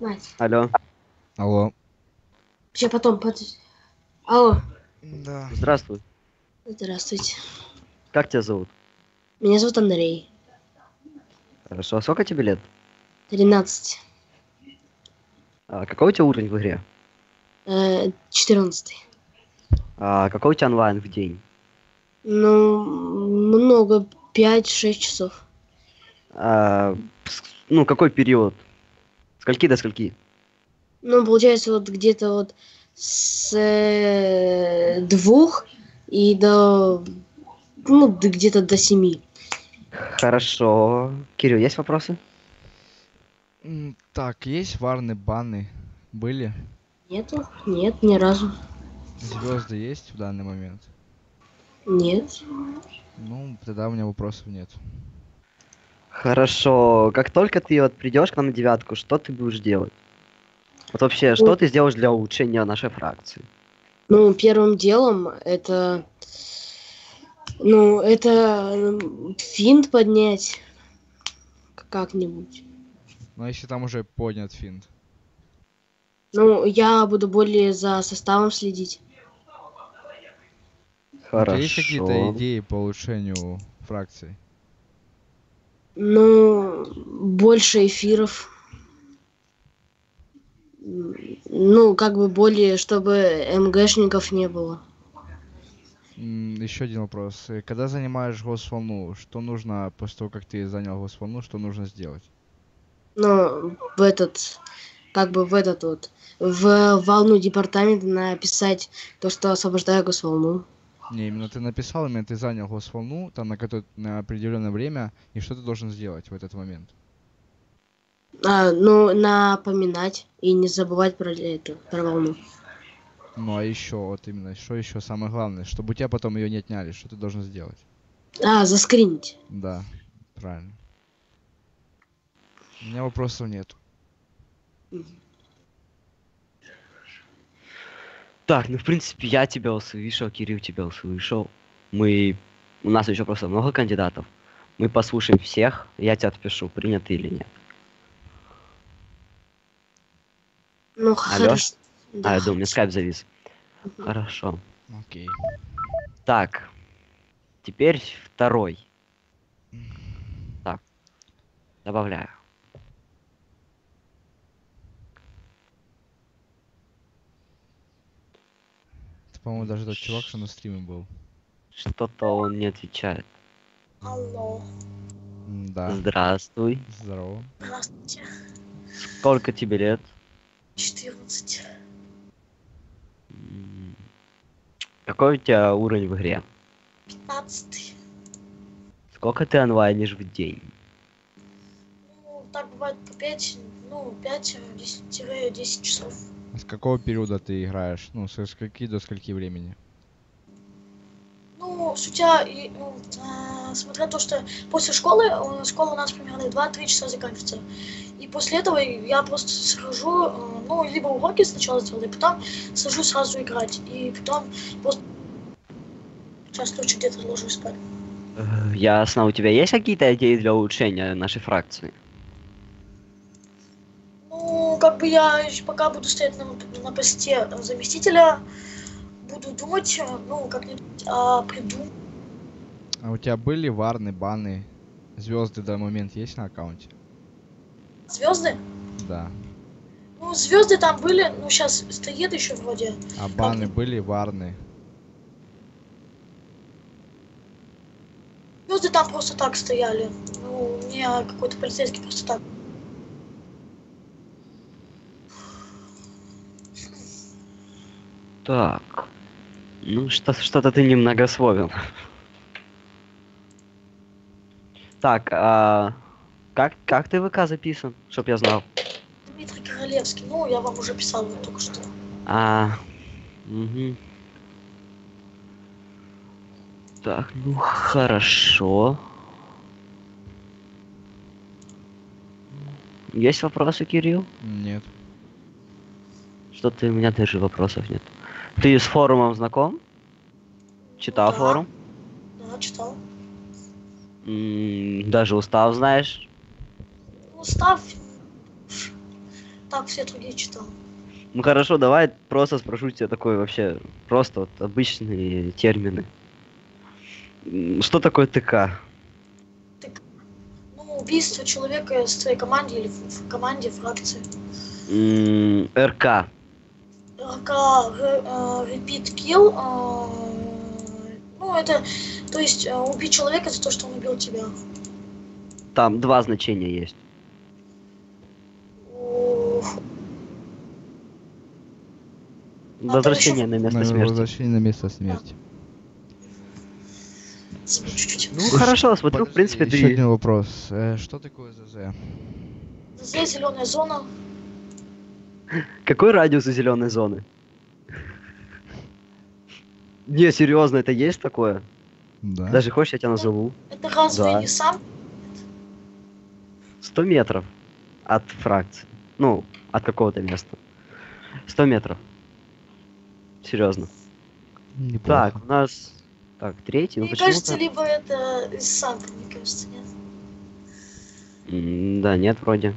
Мать. Алло, Алло. Сейчас потом, подожди. Алло, Да. здравствуй. здравствуйте. Как тебя зовут? Меня зовут Андрей. Хорошо, а сколько тебе лет? 13. А, какой у тебя уровень в игре? Э, 14. А, какой у тебя онлайн в день? Ну, много. 5-6 часов. А, ну, какой период? Скольки до скольки? Ну, получается, вот где-то вот с э, двух и до... Ну, где-то до семи. Хорошо. Кирилл, есть вопросы? Так, есть варны, баны? Были? Нету? Нет, ни разу. Звезды есть в данный момент? Нет. Ну, тогда у меня вопросов нет. Хорошо. Как только ты вот придешь к нам на девятку, что ты будешь делать? Вот вообще, что Ну- ты сделаешь для улучшения нашей фракции? Ну, первым делом это... Ну, это м, финт поднять как-нибудь. Но если там уже поднят финт. Ну, я буду более за составом следить. У тебя Хорошо. есть какие-то идеи по улучшению фракции? Ну, больше эфиров. Ну, как бы более, чтобы МГшников не было. Еще один вопрос. Э, Когда занимаешь госволну, что нужно после того, как ты занял госволну, что нужно сделать? Ну, в этот, как бы в этот вот, в волну департамента написать то, что освобождаю госволну. Не, именно ты написал, именно ты занял госволну, там на, на определенное время, и что ты должен сделать в этот момент? А, ну, напоминать и не забывать про это, про волну. Ну а еще, вот именно, что еще самое главное, чтобы у тебя потом ее не отняли, что ты должен сделать? А, заскринить. Да, правильно. У меня вопросов нет. Так, ну в принципе я тебя услышал, Кирилл тебя услышал. Мы... У нас еще просто много кандидатов. Мы послушаем всех, я тебя отпишу, принято или нет. Ну, хорошо. А, я думаю, мне скайп завис. Мгм. Хорошо. Окей. Так, теперь второй. Так, добавляю. По-моему, даже тот чувак, что на стриме был. Что-то он не отвечает. Алло. Да. Здравствуй. Здорово. Здравствуйте. Сколько тебе лет? 14. М, Какой у тебя уровень в игре? 15. Сколько ты онлайнишь в день? Ну, так бывает по 5, ну, 5-10 часов. С какого периода ты играешь? Ну, со скольки до скольки времени? Ну, судя, ну, а, смотря то, что после школы, э, школа у нас примерно 2-3 часа заканчивается. И после этого я просто схожу, э, ну, либо уроки сначала сделаю, и потом сажусь сразу играть. И потом просто час ночи где-то ложусь спать. Э, Ясно. У тебя есть какие-то идеи для улучшения нашей фракции? Как бы я пока буду стоять на, на посте заместителя, буду думать, э, ну, как-нибудь а, приду. А у тебя были варны, баны, звезды до момент есть на аккаунте? Звезды? Да. Ну, звезды там были, ну, сейчас стоит еще вроде. А баны были, варны? Звезды там просто так стояли. Ну, мне какой-то полицейский просто так. Так. Ну, что- что-то ты немногословен. Так, а как, как ты в ВК записан, чтоб я знал? Дмитрий Королевский, ну, я вам уже писал вот только что. А, мгм. Так, ну хорошо. Есть вопросы, Кирилл? Нет. Что-то у меня даже вопросов нет. Ты с форумом знаком? Читал Да. форум? Да, читал. М, Даже устав знаешь? Ставь. Так, все другие читал. Ну хорошо, давай просто спрошу тебя такой вообще, просто вот обычные термины. М, Что такое ТК? Ну, убийство человека с твоей команде или в, команде, фракции. М, РК. РК, repeat kill, э, ну, это, то есть, э, убить человека за то, что он убил тебя. Там два значения есть. Ух, Возвращение на место На смерти. Возвращение на место смерти. Ну хорошо, смотрю, в принципе, Еще ты... один вопрос. Э, Что такое ЗЗ? Здесь зеленая зона. Какой радиус у зеленой зоны? Не, серьезно, это есть такое? Да. Даже хочешь, я тебя назову? Это разве Да. не сам? 100 метров от фракции. Ну, от какого-то места. 100 метров. Серьезно. Неплохо. Так, у нас... Так, третий, ну Мне кажется, почему-то... либо это из сам, мне кажется, нет. М, Да, нет, вроде.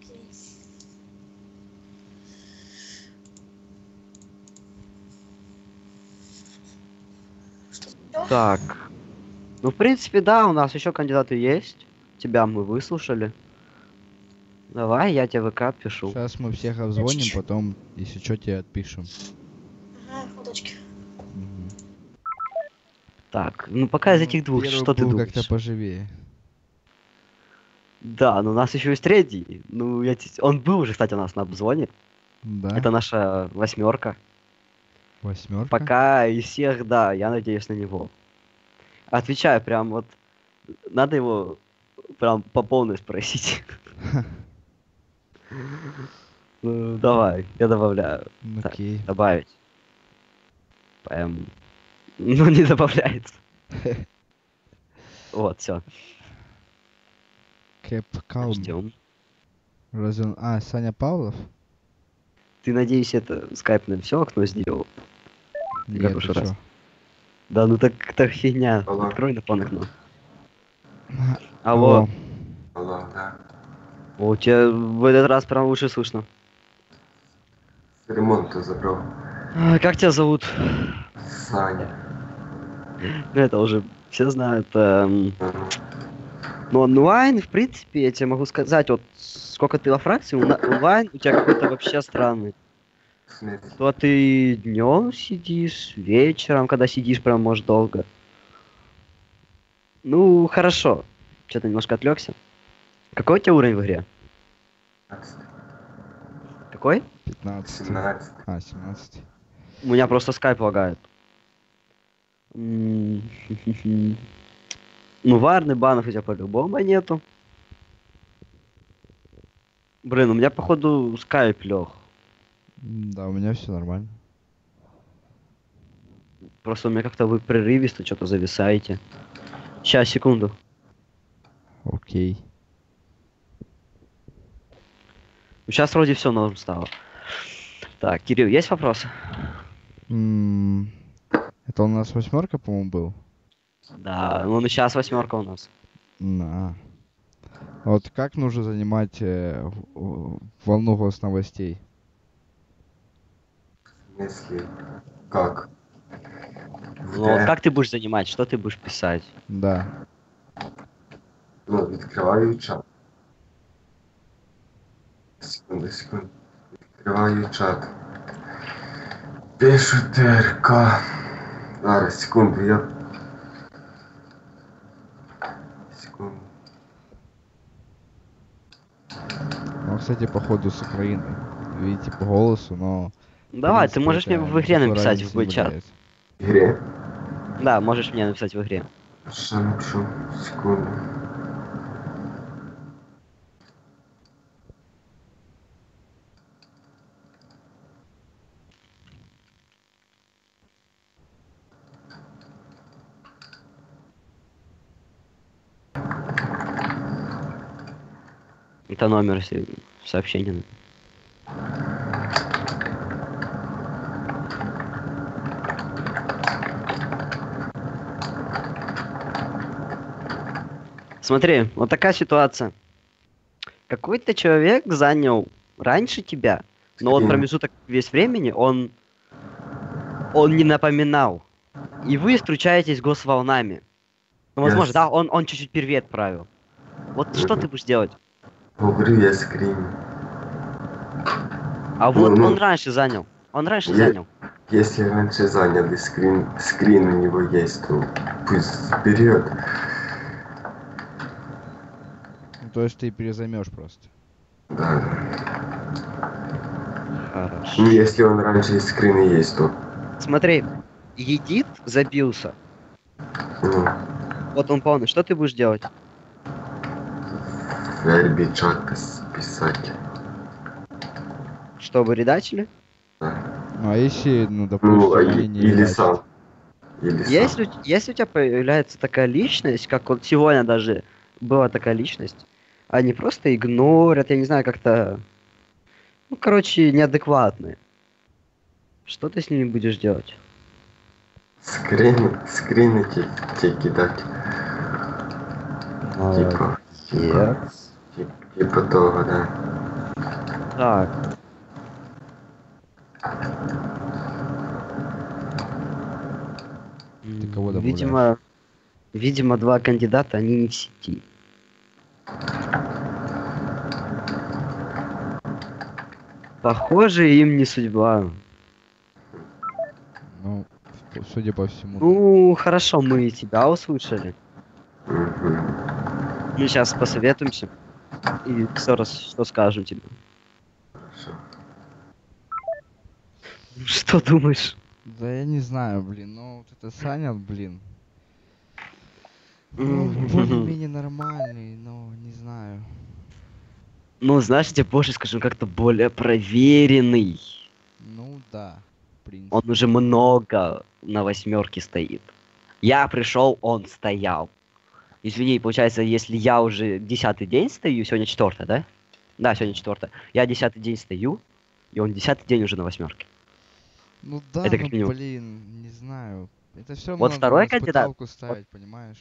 Окей. Что ещё? Так. Ну, в принципе, да, у нас еще кандидаты есть. Тебя мы выслушали. Давай, я тебе ВК пишу. Сейчас мы всех обзвоним, Чуть-чуть. потом, если что, тебе отпишем. Ага, удачки. Мгм. Так, ну пока из Ну, этих двух, первый что ты думаешь? как-то поживее. Да, но у нас еще есть третий. Ну, я он был уже, кстати, у нас на обзвоне. Да. Это наша восьмерка. Восьмерка. Пока из всех, да, я надеюсь на него. Отвечаю, прям вот надо его прям по полной спросить. Ну, давай, я добавляю. Так, Окей. добавить. Эм, Ну, не добавляется. Вот, все, Кэп Калм. ждем. Разве он- А, Саня Павлов? Ты, надеюсь, это скайпное все окно сделал? Нет, как ты уж раз. Да, ну так, так фигня. Алло. Открой на полное окно. Алло. Алло, да. О, у тебя в этот раз прям лучше слышно. Ремонт забрал. А, как тебя зовут? Саня. Ну, это уже все знают. эм, Ну, онлайн, в принципе, я тебе могу сказать, вот сколько ты во фракции, уна- онлайн у тебя какой-то вообще странный. То ты днем сидишь, вечером, когда сидишь, прям может долго. Ну, хорошо. Что-то немножко отвлекся. Какой у тебя уровень в игре? 15, Какой? 15. 17. А, 17. У меня просто скайп лагает. Ну, варны банов у тебя по-любому нету. Блин, у меня походу скайп лег. Да, у меня все нормально. Просто у меня как-то вы прерывисто что-то зависаете. Сейчас, секунду. Окей. Сейчас вроде все норм стало. Так, Кирилл, есть вопросы? Это у нас восьмерка, по-моему, был. Да, ну сейчас восьмерка у нас. На. А Вот как нужно занимать э, волну новостей? Смысле? Как? Ну вот как ты будешь занимать? Что ты будешь писать? Да. Ну, відкриваю чат. Секунду, секунду. Відкриваю чат. Пишу ТРК. Зараз, секунду, я... Секунду. Ну, кстати, походу с Украины. Видите, по голосу, но... Давай, ты можешь мне в игре написать в не чат. влияет. В Ігри. Да, можешь мне написать в игре. Напишу? Секунду. Это номер, сообщения. Смотри, вот такая ситуация. Какой-то человек занял раньше тебя, но вот промежуток весь времени он он не напоминал. И вы встречаетесь госволнами. Ну, возможно, yes. да, он, он чуть-чуть вперед отправил. Вот что ты будешь делать? Говорю, я скрин. А вот Ну, ну. он раньше занял. Он раньше Я- занял. Если раньше занял и скрин, скрин у него есть, то пусть вперед. Ну, то есть ты перезаймешь просто. Да. Хорошо. Ну, если он раньше и скрины есть, то Смотри, Едит забился. ну, Вот он полный. Что ты будешь делать? В Эрби чат пис- писать. Чтобы редачили? Да. Ну, а если, ну, допустим, Ну, они не или редачат? сам. Или сам. Если, у- если у тебя появляется такая личность, как вот сегодня даже была такая личность, они просто игнорят, я не знаю, как-то, ну, короче, неадекватные. Что ты с ними будешь делать? Скрин, скрины те, те кидать. Типа, типа, типа, типа того, да. Так. Ты кого Видимо, видимо, два кандидата, они не в сети. Похоже, им не судьба. Ну, судя по всему. Ну, хорошо, мы тебя услышали. Мы сейчас посоветуемся и все раз что скажем тебе. Хорошо. Что думаешь? Да я не знаю, блин, ну вот это Саня, блин. Ну, более-менее нормальный, но не знаю. Ну, знаешь, я тебе больше скажу, как-то более проверенный. Ну да, в принципе. Он уже много на восьмерке стоит. Я пришел, он стоял. Извини, получается, если я уже десятый день стою, сегодня четвертый, да? Да, сегодня четвертый. Я десятый день стою, и он десятый день уже на восьмерке. Ну да, это как ну, минимум. блин, не знаю. Это все Вот второй на кандидат- ставить, понимаешь?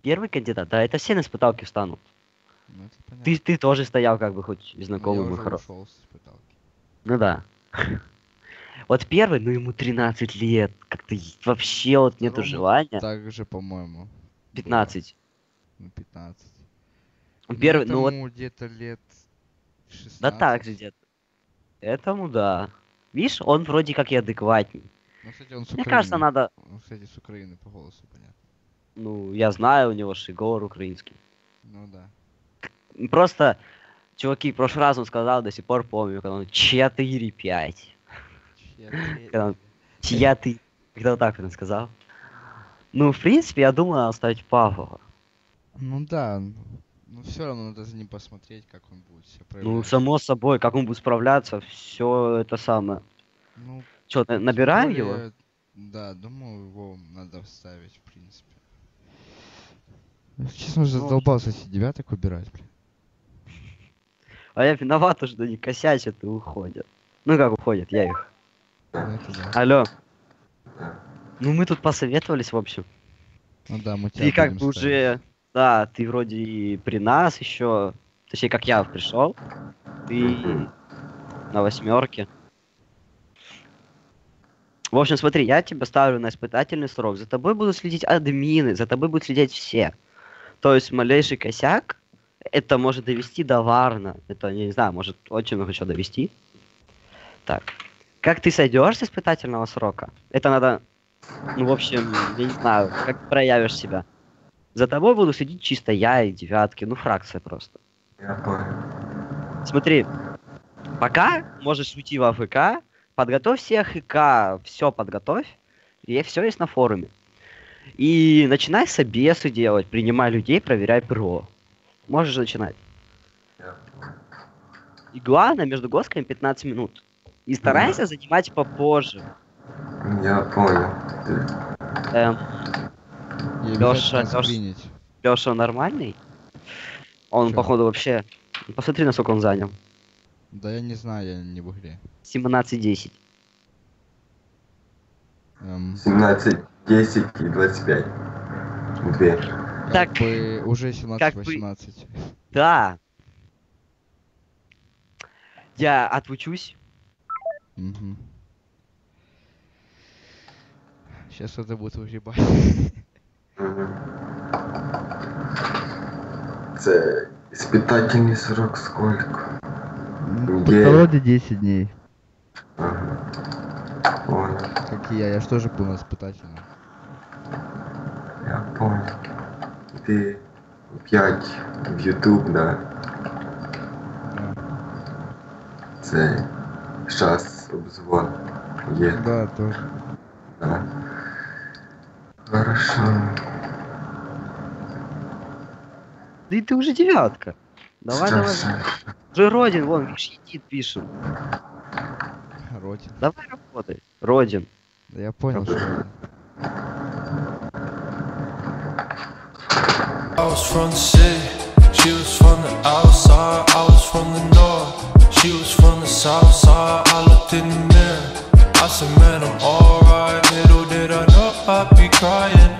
Первый кандидат, да, это все на испыталке встанут. Ну. Ты, ты тоже стоял, как бы, хоть и Ну, знакомый уже хороший. испыталки. Ну да. Вот первый, ну ему 13 лет. Как-то вообще вот нету Второму желания. Так же, по-моему. было. 15. Ну, 15. Первый, ну вот, где-то лет 16. да так же где-то. Этому да. Видишь, он вроде как и адекватней. Ну, кстати, он с Мне кажется, надо... Он, кстати, с Украины по голосу, понятно. Ну, я знаю, у него шигор украинский. Ну да. Просто, чуваки, в прошлый раз он сказал, до сих пор помню, когда он 4-5. Когда он, Чья ты? Когда вот так он сказал. Ну, в принципе, я думаю, оставить Павлова. Ну да, ну, ну все равно надо за ним посмотреть, как он будет себя проявлять. Ну, само собой, как он будет справляться, все это самое. Ну, Что, набираем его? более, Да, думаю, его надо вставить, в принципе. Ну, Честно, уже Ну, задолбался эти девяток выбирать, блин. А я виноват, что они косячат и уходят. Ну как уходят, я их. Да. Алло. Ну мы тут посоветовались, в общем. Ну да, мы тебя Ты как бы ставить. Да, ты вроде и при нас еще, точнее как я пришел, ты на восьмерке. В общем, смотри, я тебя ставлю на испытательный срок. За тобой будут следить админы, за тобой будут следить все. То есть малейший косяк, это может довести до варна. Это, я не знаю, может очень много чего довести. Так. Как ты сойдешь с испытательного срока? Это надо, ну, в общем, я не знаю, как проявишь себя. За тобой буду следить чисто я и девятки, ну, фракция просто. Я понял. Смотри, пока можешь уйти в АФК, подготовь все АФК, все подготовь, и все есть на форуме. И начинай собесы делать, принимай людей, проверяй ПРО. Можешь начинать. И главное, между госками 15 минут. И старайся занимать попозже. Я понял. Эм, Обязательно Лёш- скринить. Леша нормальный? Он, Чё? походу, вообще... Посмотри, насколько он занял. Да я не знаю, я не в игре. 17-10. Эм, 17, 10 и 25. Две. Как Так, бы уже как бы- 17-18. да. Я отучусь. Угу. Сейчас это будет выгребать. Це испытательный срок сколько? Неделя. вроде 10 дней. Ага. Понял, Как и я, я же тоже был на испытательном. я понял. Ты опять в YouTube, да? Це щас обзвон є. Да, тоже. Да. Да и ты уже девятка. Давай, давай. Уже Родин, вон, видишь, едит, пишем. Родин. Давай работай. Родин. Да я понял, что... I was from the city, she was from the outside, I was from the north, she was from the south side, I looked in the mirror, I said man I'm alright, little did I know I'd be crying